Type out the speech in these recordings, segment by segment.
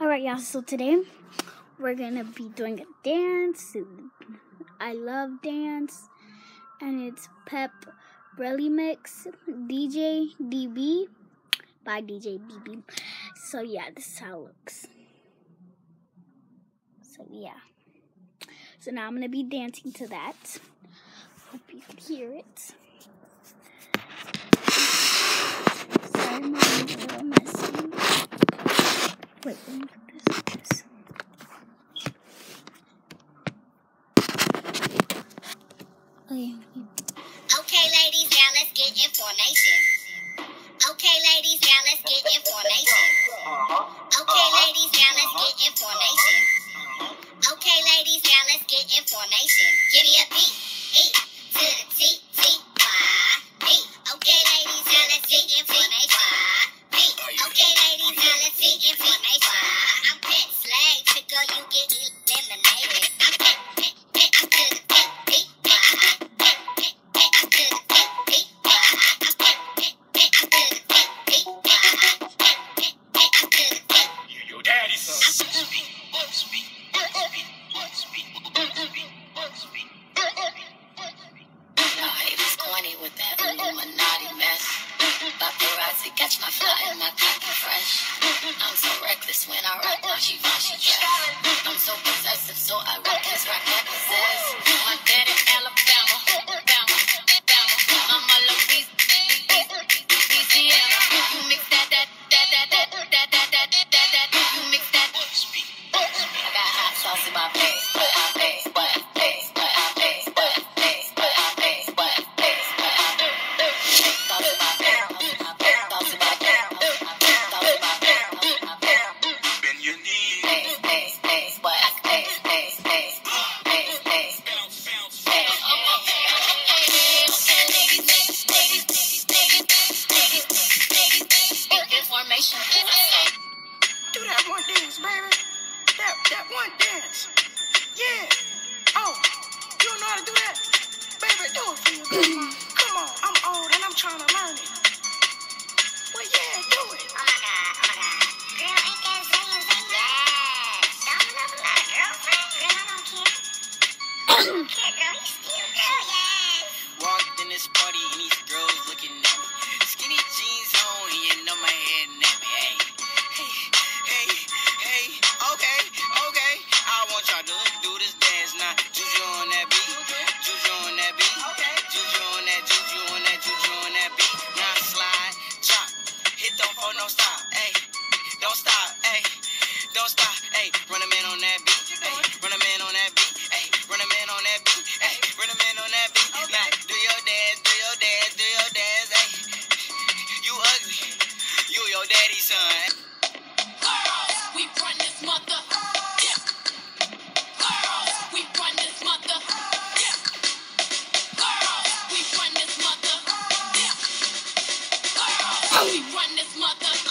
All right, y'all. So today we're gonna be doing a dance. I love dance, and it's Pep Relly Mix DJ DB by DJ DB. So yeah, this is how it looks. So yeah. So now I'm gonna be dancing to that. Hope you can hear it. Wait, let me put this. this. Okay. Oh, trying to learn. run this mother.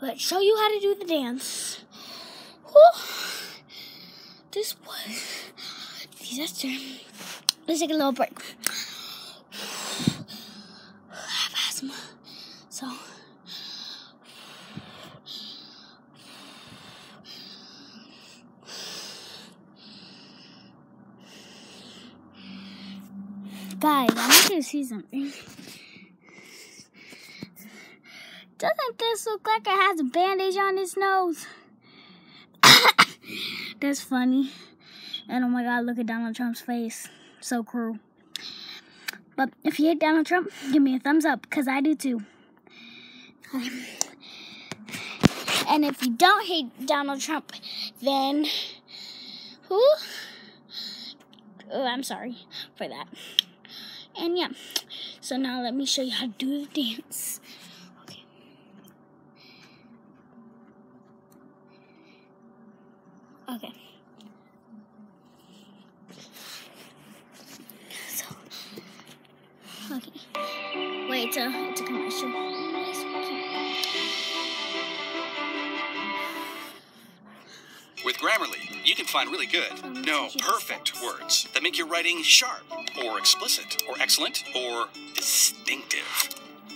Let's show you how to do the dance. Whew. This was disaster. Let's take a little break. I have asthma. So. Guys, I'm gonna see something. Doesn't this look like it has a bandage on its nose? That's funny. And oh my god, look at Donald Trump's face. So cruel. But if you hate Donald Trump, give me a thumbs up, because I do too. and if you don't hate Donald Trump, then who? Oh, I'm sorry for that. And yeah, so now let me show you how to do the dance. Okay. So, okay. Wait, it's a, it's a commercial. With Grammarly, you can find really good, um, no, perfect words that make your writing sharp or explicit or excellent or distinctive.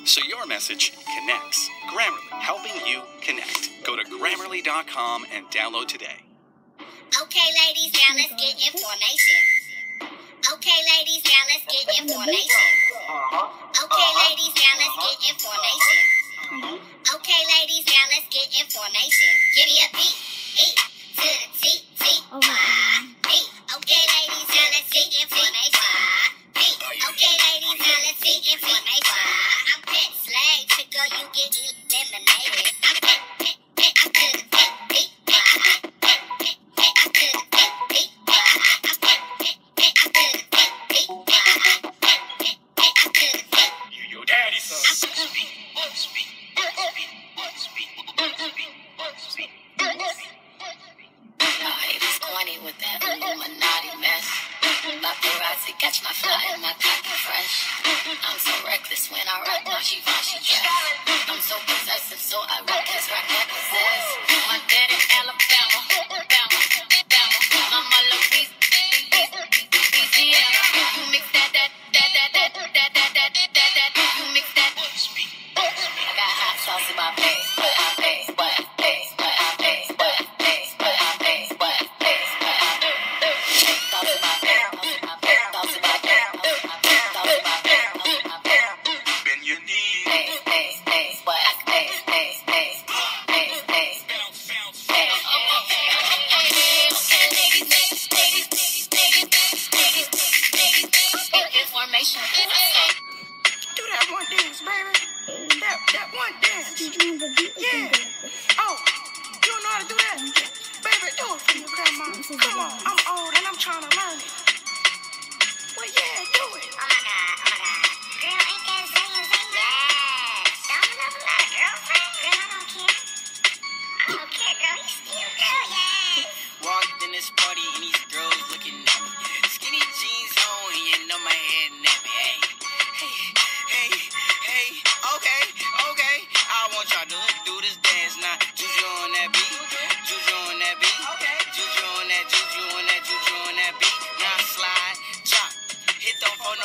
So your message connects. Grammarly, helping you connect. Go to grammarly.com and download today. Okay, ladies, now let's get information. Okay, ladies, now let's get information. Okay, ladies, now let's get information. Okay, ladies, now let's get information. Give me a beat, beat to the T, T, oh, beat. Okay, ladies, now let's get information. Beat. Okay, ladies, now let's with that Illuminati mess. Paparazzi catch my fly and my pocket fresh. I'm so reckless when I rock my Givenchy dress. I'm so possessive, so I rock his rock necklaces.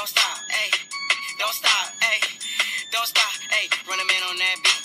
don't stop, hey. Don't stop, hey. Don't stop, hey. Run a man on that beat.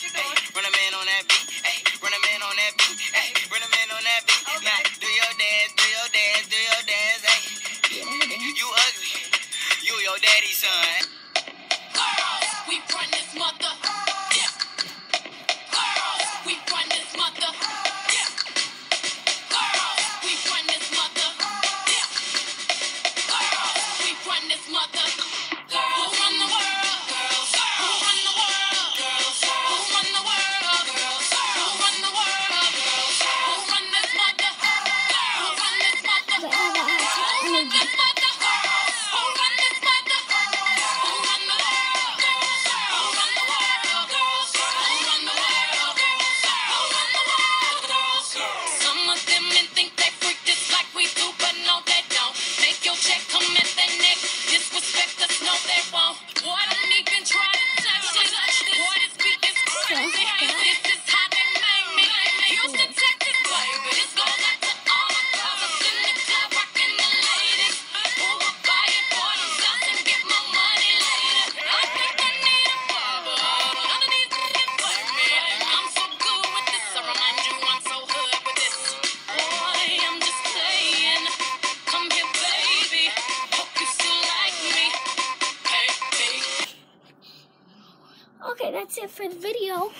That's it for the video.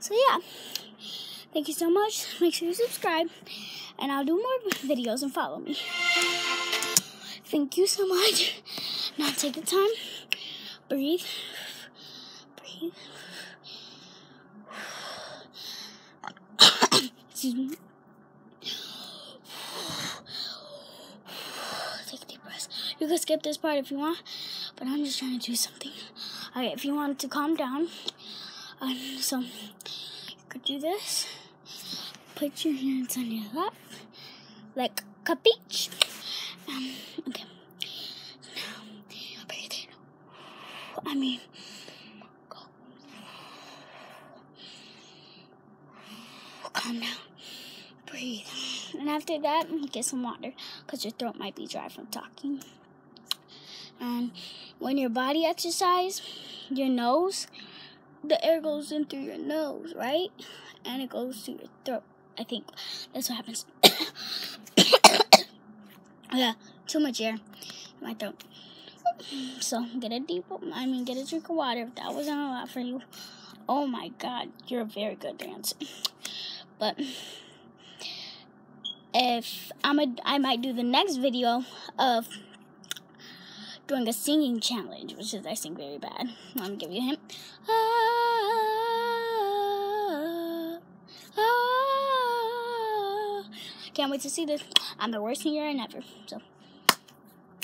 So yeah, thank you so much. Make sure you subscribe, and I'll do more videos and follow me. Thank you so much. Now take the time, breathe, breathe. Excuse me. Take a deep breath. You can skip this part if you want, but I'm just trying to do something. Okay, if you want to calm down, um, so you could do this. Put your hands on your lap, like capiche. Um, okay. Now, breathe in. I mean, go. Calm down. Breathe. And after that, get some water because your throat might be dry from talking. And when your body exercise, your nose, the air goes in through your nose, right? And it goes to your throat. I think that's what happens. yeah, too much air in my throat. So get a deep, I mean, get a drink of water. If that wasn't a lot for you, oh my God, you're a very good dancer. But if I'm a, I might do the next video of doing a singing challenge, which is I sing very bad. I'm gonna give you a hint. Ah, ah. Can't wait to see this. I'm the worst singer I ever. So,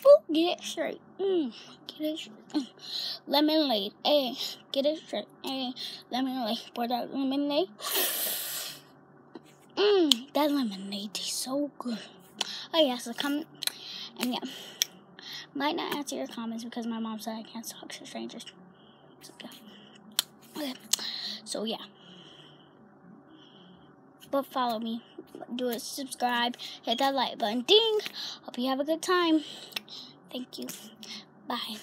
ooh, get it straight. Mm, get it straight. Mm. Lemonade, eh? Get it straight, eh? Lemonade, pour that lemonade. Mmm, that lemonade tastes so good. Oh yeah, so comment and yeah. Might not answer your comments because my mom said I can't talk to strangers. So, yeah. Okay. So yeah. But follow me. Do it, subscribe, hit that like button. Ding! Hope you have a good time. Thank you. Bye.